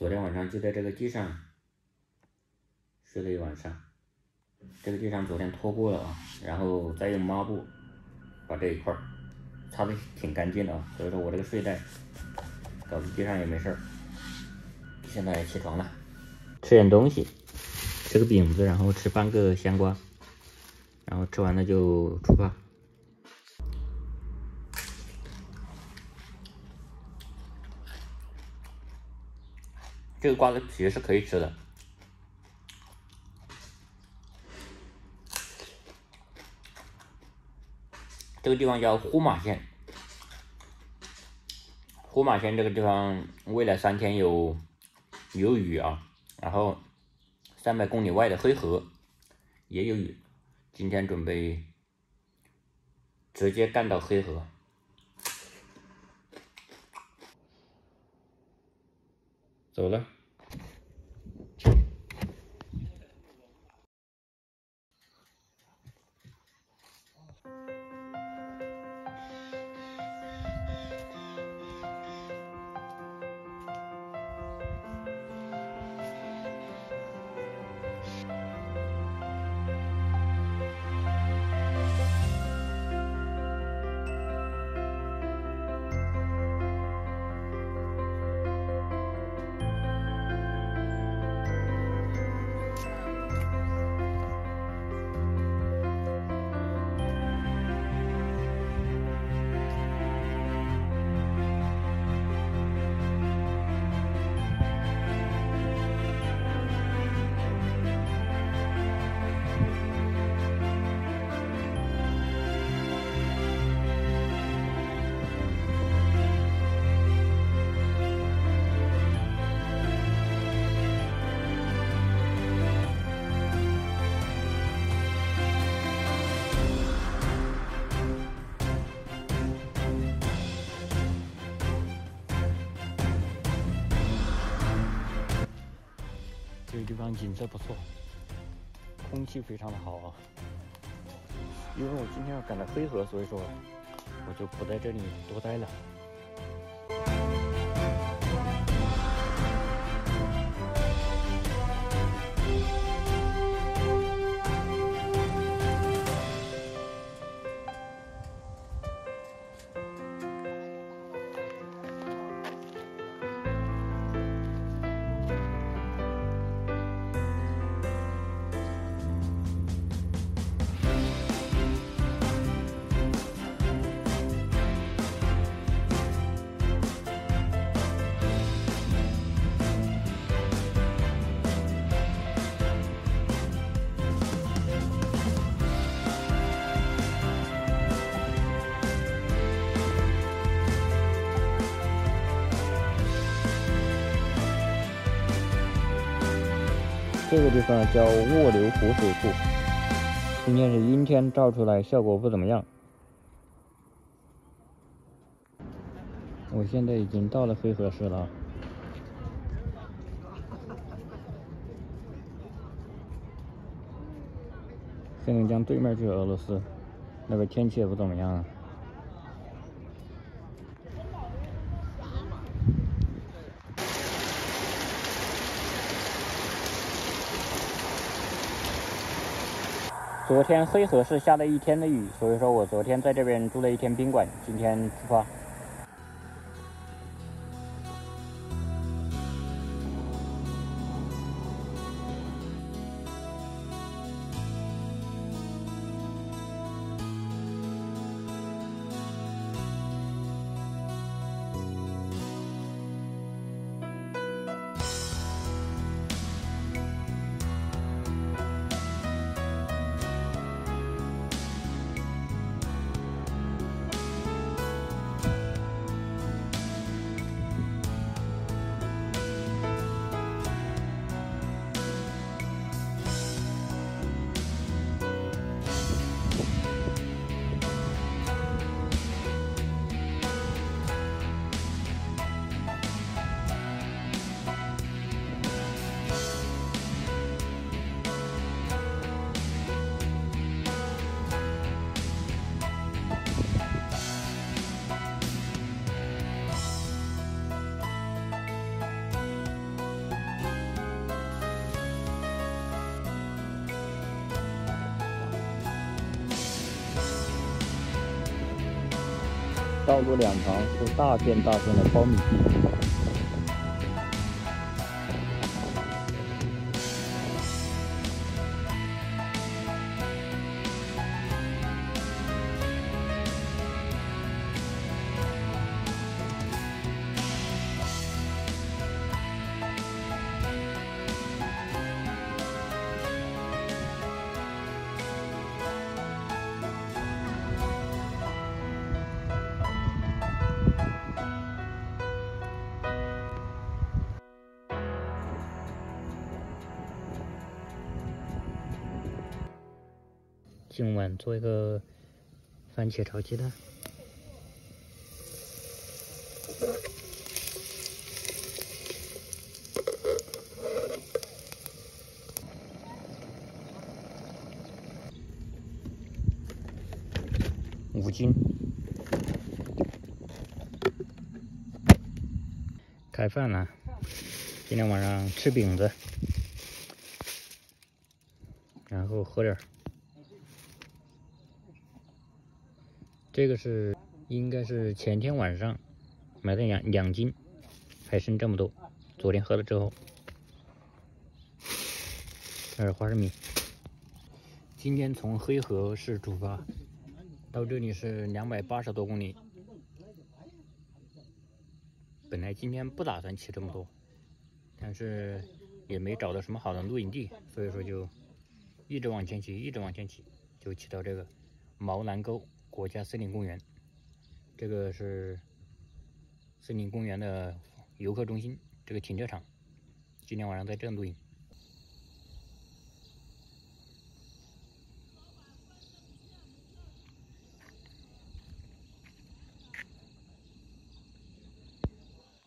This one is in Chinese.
昨天晚上就在这个地上睡了一晚上，这个地上昨天拖过了啊，然后再用抹布把这一块擦的挺干净的啊，所以说我这个睡袋搞在地上也没事儿。现在起床了，吃点东西，吃个饼子，然后吃半个香瓜，然后吃完了就出发。这个瓜子皮是可以吃的。这个地方叫呼马县，呼马县这个地方未来三天有有雨啊，然后三百公里外的黑河也有雨，今天准备直接干到黑河。走了。这个地方景色不错，空气非常的好啊。因为我今天要赶到黑河，所以说我就不在这里多待了。这个地方叫卧流湖水库，今天是阴天，照出来效果不怎么样。我现在已经到了黑河市了，黑龙江对面就是俄罗斯，那边天气也不怎么样啊。昨天黑河市下了一天的雨，所以说我昨天在这边住了一天宾馆，今天出发。道路两旁是大片大片的苞米地。今晚做一个番茄炒鸡蛋。五斤。开饭了，今天晚上吃饼子，然后喝点这个是应该是前天晚上买的两两斤，还剩这么多。昨天喝了之后，这是花生米。今天从黑河市出发，到这里是两百八十多公里。本来今天不打算骑这么多，但是也没找到什么好的露营地，所以说就一直往前骑，一直往前骑，就骑到这个毛南沟。国家森林公园，这个是森林公园的游客中心，这个停车场。今天晚上在这录影。